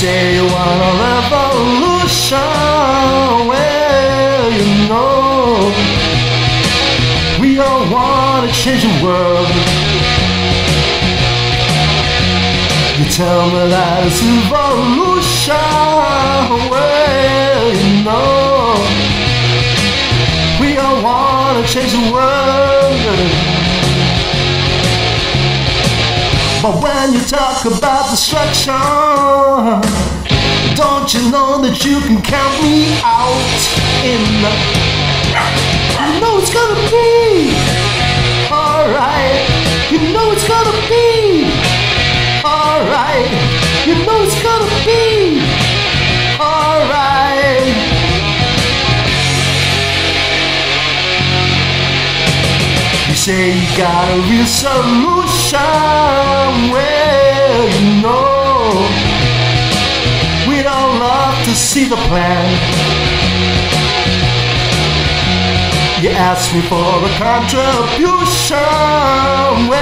say you want a revolution. Well, you know, we all want to change the world. You tell me that it's revolution. Well, you know, we all want to change the world. But when you talk about destruction, don't you know that you can count me out in the. You know it's gonna be alright. You know it's gonna be alright. You know it's gonna say you got a real solution. Well, you know, we don't love to see the plan. You ask me for a contribution. Well,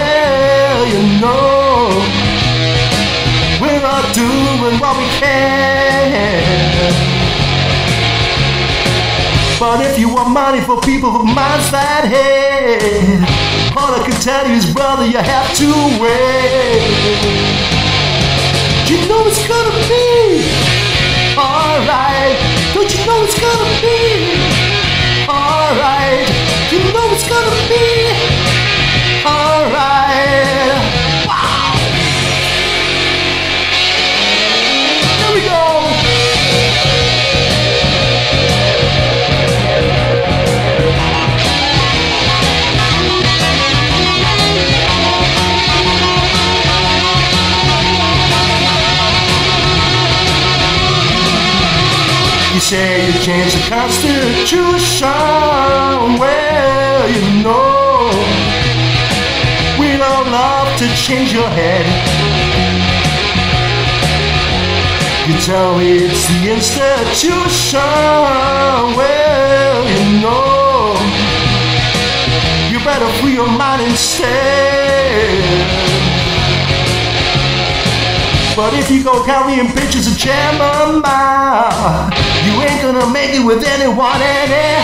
money for people with minds that hate, all I can tell you is, brother, you have to wait. You know it's You say you change the Constitution. Well, you know, we don't love to change your head. You tell me it's the institution. Well, you know, you better free your mind instead. But if you go carrying pictures of Chairman Mao, you ain't gonna make it with anyone anyhow.